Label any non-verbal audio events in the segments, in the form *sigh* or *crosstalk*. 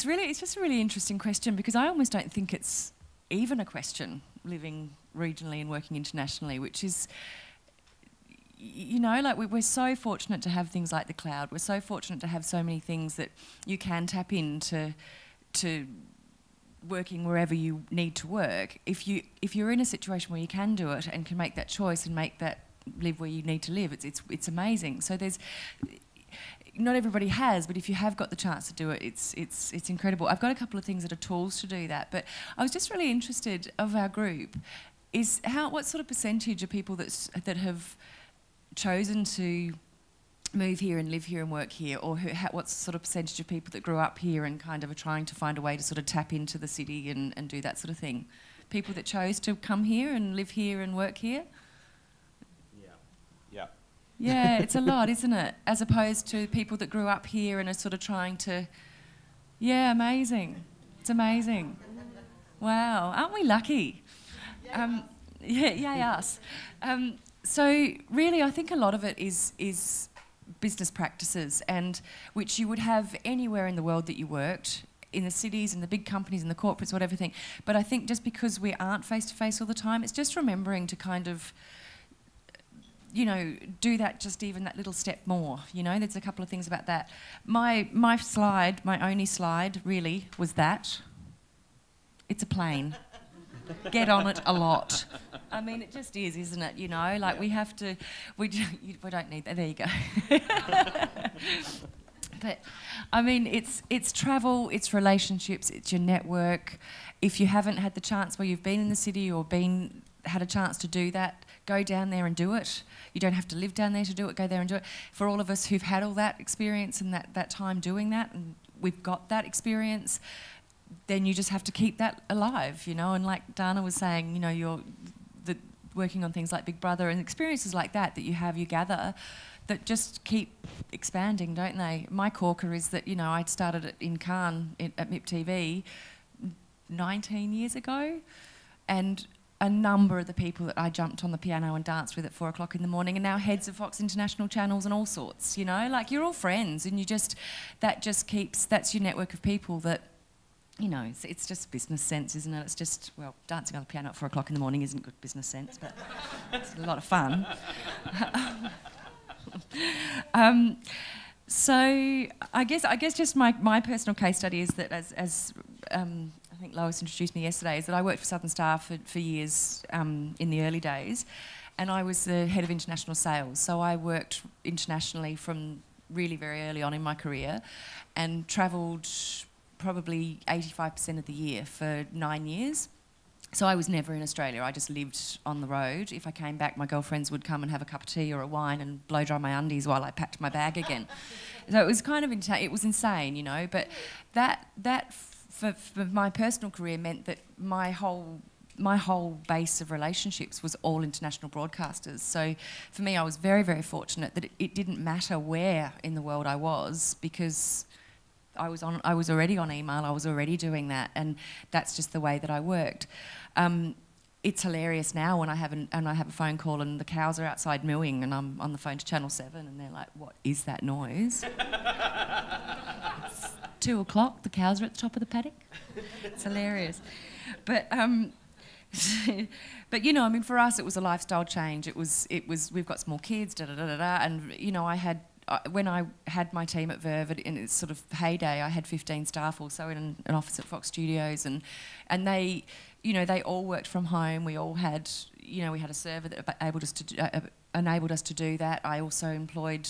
it's really, it's just a really interesting question because I almost don't think it's even a question living regionally and working internationally, which is, you know, like we're so fortunate to have things like the cloud. We're so fortunate to have so many things that you can tap into to working wherever you need to work. If you if you're in a situation where you can do it and can make that choice and make that live where you need to live, it's it's it's amazing. So there's not everybody has, but if you have got the chance to do it, it's it's it's incredible. I've got a couple of things that are tools to do that, but I was just really interested of our group is how what sort of percentage of people that that have chosen to move here and live here and work here, or who, what's sort of percentage of people that grew up here and kind of are trying to find a way to sort of tap into the city and, and do that sort of thing? People that chose to come here and live here and work here? Yeah. Yeah. Yeah, it's a lot, isn't it? As opposed to people that grew up here and are sort of trying to. Yeah, amazing. It's amazing. Wow, aren't we lucky? Um, yeah, yeah, us. Um, so really, I think a lot of it is is business practices, and which you would have anywhere in the world that you worked, in the cities and the big companies and the corporates, whatever thing. But I think just because we aren't face to face all the time, it's just remembering to kind of you know, do that just even that little step more. You know, there's a couple of things about that. My my slide, my only slide, really was that. It's a plane. *laughs* Get on it a lot. I mean, it just is, isn't it? You know, like yeah. we have to, we, *laughs* we don't need that. There you go. *laughs* but I mean, it's it's travel, it's relationships, it's your network. If you haven't had the chance where you've been in the city or been had a chance to do that, go down there and do it. You don't have to live down there to do it. Go there and do it. For all of us who've had all that experience and that that time doing that, and we've got that experience, then you just have to keep that alive, you know. And like Dana was saying, you know, you're the, working on things like Big Brother and experiences like that that you have, you gather, that just keep expanding, don't they? My corker is that you know I started it in Cannes at MIP TV 19 years ago, and a number of the people that I jumped on the piano and danced with at four o'clock in the morning are now heads of Fox International channels and all sorts, you know, like you're all friends and you just, that just keeps, that's your network of people that you know, it's, it's, just business sense, isn't it? It's just, well, dancing on the piano at four o'clock in the morning isn't good business sense, but it's a lot of fun. *laughs* um, so I guess, I guess just my, my personal case study is that as, as um, I think Lois introduced me yesterday, is that I worked for Southern Star for, for years um, in the early days, and I was the head of international sales. So I worked internationally from really very early on in my career and travelled probably 85% of the year for nine years. So I was never in Australia. I just lived on the road. If I came back, my girlfriends would come and have a cup of tea or a wine and blow dry my undies while I packed my bag again. *laughs* so it was kind of it was insane, you know. But that that for, for my personal career meant that my whole my whole base of relationships was all international broadcasters. So for me, I was very very fortunate that it, it didn't matter where in the world I was because I was on. I was already on email. I was already doing that, and that's just the way that I worked. Um, it's hilarious now when I have an, and I have a phone call and the cows are outside mooing and I'm on the phone to Channel Seven and they're like, "What is that noise?" *laughs* two o'clock. The cows are at the top of the paddock. *laughs* It's hilarious, but. Um, *laughs* but you know, I mean, for us, it was a lifestyle change. It was, it was. We've got small kids, da da da da, da and you know, I had when I had my team at Verve in its sort of heyday, I had 15 staff also in an office at Fox Studios, and and they, you know, they all worked from home. We all had, you know, we had a server that enabled us to do, uh, enabled us to do that. I also employed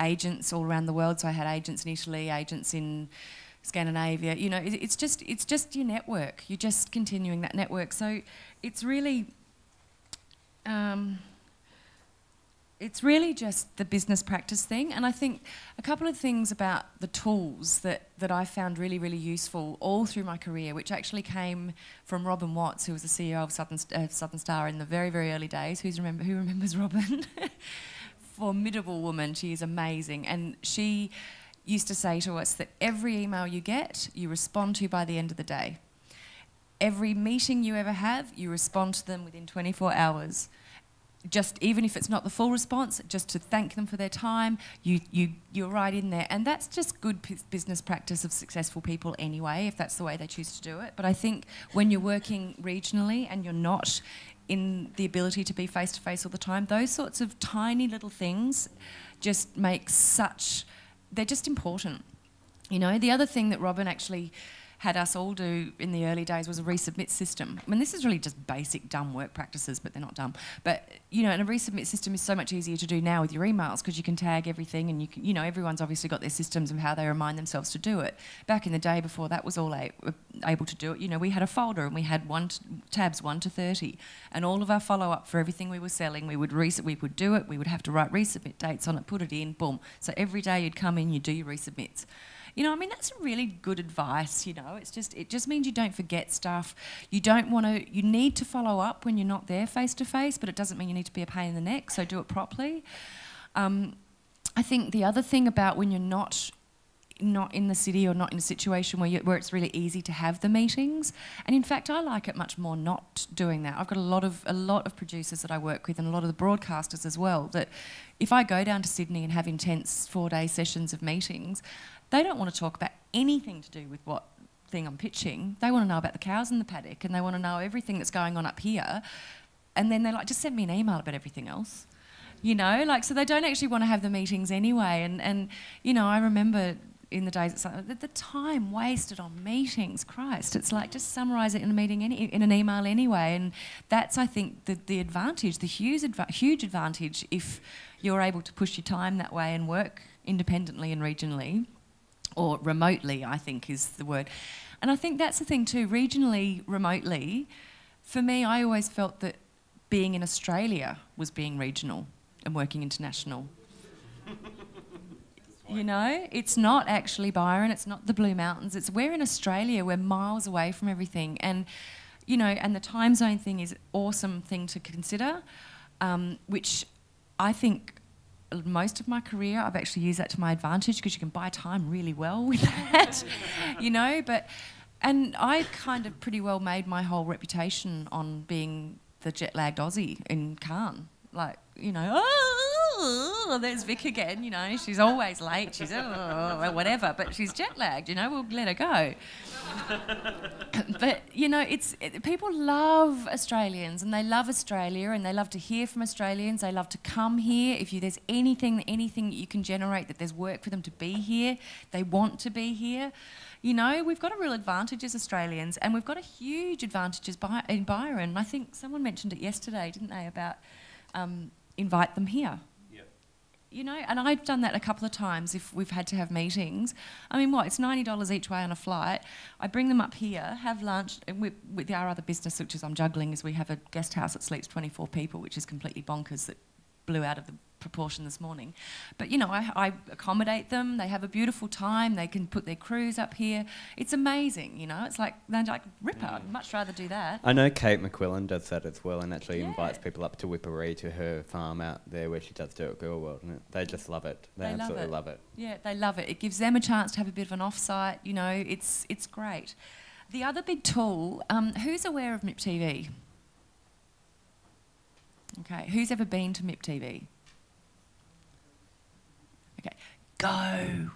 agents all around the world, so I had agents in Italy, agents in Scandinavia. You know, it, it's just it's just your network. You're just continuing that network. So it's really. Um, it's really just the business practice thing. And I think a couple of things about the tools that, that I found really, really useful all through my career, which actually came from Robin Watts, who was the CEO of Southern, uh, Southern Star in the very, very early days. Who's remember, who remembers *laughs* Robin? Formidable woman. She is amazing. And she used to say to us that every email you get, you respond to by the end of the day. Every meeting you ever have, you respond to them within 24 hours just even if it's not the full response, just to thank them for their time, you you you're right in there, and that's just good business practice of successful people anyway, if that's the way they choose to do it. But I think when you're working regionally and you're not in the ability to be face to face all the time, those sorts of tiny little things just make such they're just important. You know, the other thing that Robin actually had us all do in the early days was a resubmit system. I mean, this is really just basic dumb work practices, but they're not dumb. But you know, and a resubmit system is so much easier to do now with your emails because you can tag everything, and you can, you know, everyone's obviously got their systems of how they remind themselves to do it. Back in the day, before that was all a- uh, able to do it, you know, we had a folder and we had one tabs one to thirty, and all of our follow up for everything we were selling, we would res- we would do it. We would have to write resubmit dates on it, put it in, boom. So every day you'd come in, you do your resubmits. You know, I mean, that's really good advice. You know, it's just it just means you don't forget stuff. You don't want to. You need to follow up when you're not there face to face, but it doesn't mean you need to be a pain in the neck. So do it properly. Um, I think the other thing about when you're not not in the city or not in a situation where you, where it's really easy to have the meetings. And in fact, I like it much more not doing that. I've got a lot of a lot of producers that I work with and a lot of the broadcasters as well. That if I go down to Sydney and have intense four day sessions of meetings, they don't want to talk about anything to do with what thing I'm pitching. They want to know about the cows in the paddock and they want to know everything that's going on up here. And then they're like, just send me an email about everything else. You know, like, so they don't actually want to have the meetings anyway. And, and you know, I remember in the days, the, the time wasted on meetings, Christ, it's like just summarise it in a meeting, any, in an email anyway. And that's, I think, the, the advantage, the huge, adva- huge advantage if you're able to push your time that way and work independently and regionally or remotely, I think is the word. And I think that's the thing too, regionally, remotely, for me, I always felt that being in Australia was being regional and working international. *laughs* you know, it's not actually Byron, it's not the Blue Mountains, it's we're in Australia, we're miles away from everything. And, you know, and the time zone thing is awesome thing to consider, um, which I think most of my career, I've actually used that to my advantage because you can buy time really well with that, *laughs* you know. But and I kind of pretty well made my whole reputation on being the jet lagged Aussie in Cannes. Like, you know, oh, there's Vic again, you know, she's always late, she's oh, whatever, but she's jet lagged, you know, we'll let her go. *coughs* but you know, it's it, people love Australians and they love Australia and they love to hear from Australians. They love to come here. If you, there's anything, anything you can generate that there's work for them to be here, they want to be here. You know, we've got a real advantage as Australians, and we've got a huge advantages by, in Byron. I think someone mentioned it yesterday, didn't they, about um, invite them here you know, and I've done that a couple of times if we've had to have meetings. I mean, what? It's $90 each way on a flight. I bring them up here, have lunch. With, with our other business, which is I'm juggling, is we have a guest house that sleeps 24 people, which is completely bonkers that blew out of the proportion this morning. But you know, I, I, accommodate them. They have a beautiful time. They can put their crews up here. It's amazing. You know, it's like they're like ripper. Mm. I'd much rather do that. I know Cate McQuillen does that as well, and actually yeah. invites people up to Whipparee to her farm out there where she does dirtgirlworld, and they just love it. They, they absolutely love it. love it. Yeah, they love it. It gives them a chance to have a bit of an off-site. You know, it's it's great. The other big tool. Um, who's aware of MIP TV? Okay, who's ever been to MIP TV? Okay, go.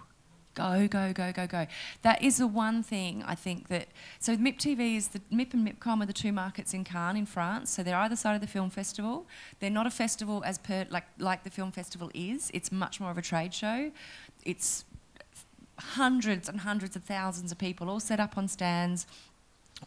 Go, go, go, go, go. That is the one thing I think that. So MIP TV is the MIP and MIPCOM are the two markets in Cannes in France. So they're either side of the film festival. They're not a festival as per like like the film festival is. It's much more of a trade show. It's hundreds and hundreds of thousands of people all set up on stands.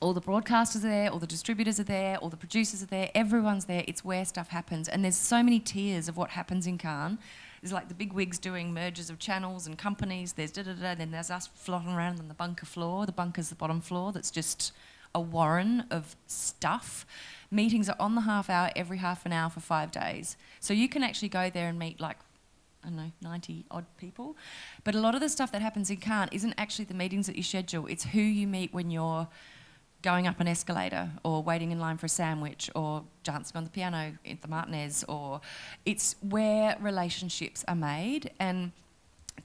All the broadcasters are there, all the distributors are there, all the producers are there, everyone's there. It's where stuff happens. And there's so many tiers of what happens in Cannes there's like the big wigs doing mergers of channels and companies. There's da da da. Then there's us floating around on the bunker floor. The bunker's the bottom floor. That's just a warren of stuff. Meetings are on the half hour every half an hour for five days. So you can actually go there and meet like I don't know, 90 odd people. But a lot of the stuff that happens in Cannes isn't actually the meetings that you schedule, it's who you meet when you're going up an escalator or waiting in line for a sandwich or dancing on the piano at the Martinez or it's where relationships are made and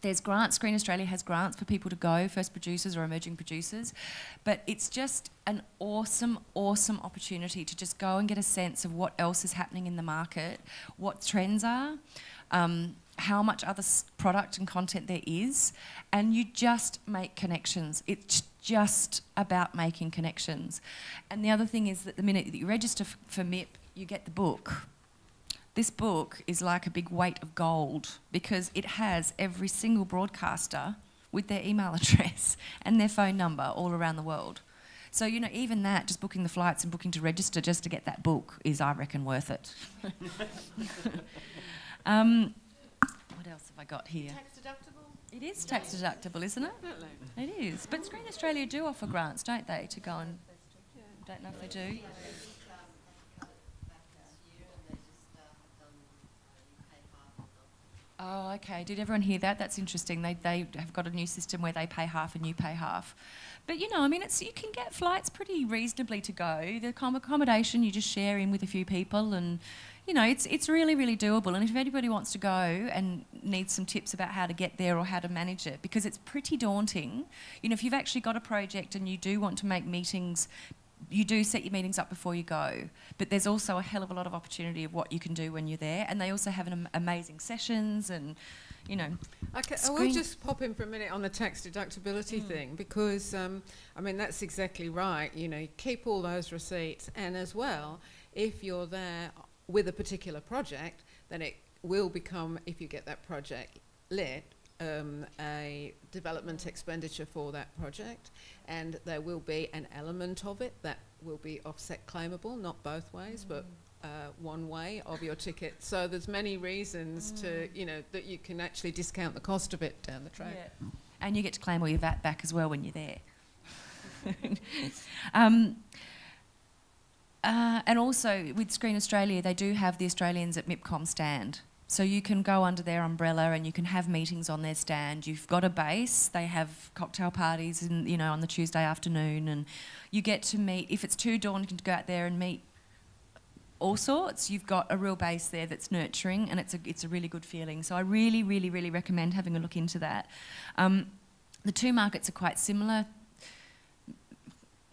there's grants. Screen Australia has grants for people to go, first producers or emerging producers. But it's just an awesome, awesome opportunity to just go and get a sense of what else is happening in the market, what trends are, um, how much other product and content there is, and you just make connections. It's just about making connections. And the other thing is that the minute that you register for MIP, you get the book this book is like a big weight of gold because it has every single broadcaster with their email *laughs* address and their phone number all around the world. So, you know, even that, just booking the flights and booking to register just to get that book is, I reckon, worth it. *laughs* um, what else have I got here? Tax deductible? It is tax deductible, isn't it? It is. But Screen Australia do offer grants, don't they, to go and. Don't know if they do. Oh, okay. Did everyone hear that? That's interesting. They, they have got a new system where they pay half and you pay half. But you know, I mean, it's you can get flights pretty reasonably to go. The accommodation you just share in with a few people, and you know, it's it's really really doable. And if anybody wants to go and needs some tips about how to get there or how to manage it, because it's pretty daunting. You know, if you've actually got a project and you do want to make meetings you do set your meetings up before you go, but there's also a hell of a lot of opportunity of what you can do when you're there. And they also have an amazing sessions and, you know. Okay, I will just pop in for a minute on the tax deductibility mm. thing because, um, I mean, that's exactly right. You know, keep all those receipts, and as well, if you're there with a particular project, then it will become, if you get that project lit, um, a development expenditure for that project, and there will be an element of it that will be offset claimable, not both ways, mm. but uh, one way of your ticket. So there's many reasons mm. to, you know, that you can actually discount the cost of it down the track. Yeah. And you get to claim all your VAT back as well when you're there. *laughs* *laughs* um, uh, and also with Screen Australia, they do have the Australians at MIPCOM stand. So you can go under their umbrella and you can have meetings on their stand. You've got a base. They have cocktail parties, in, you know, on the Tuesday afternoon, and you get to meet. If it's too dawn, you can go out there and meet all sorts, you've got a real base there that's nurturing, and it's a it's a really good feeling. So I really, really, really recommend having a look into that. Um, the two markets are quite similar.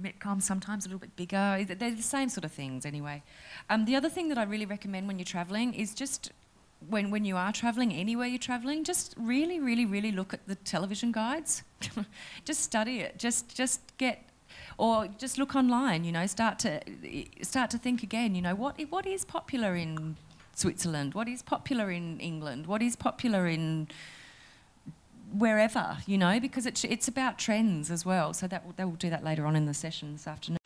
MIPCOM sometimes a little bit bigger. They're the same sort of things anyway. Um, the other thing that I really recommend when you're travelling is just when, when you are travelling, anywhere you're travelling, just really, really, really look at the television guides. *laughs* just study it. Just just get or just look online, you know, start to start to think again, you know, what what is popular in Switzerland? What is popular in England? What is popular in wherever, you know, because it's it's about trends as well. So that they will do that later on in the session this afternoon.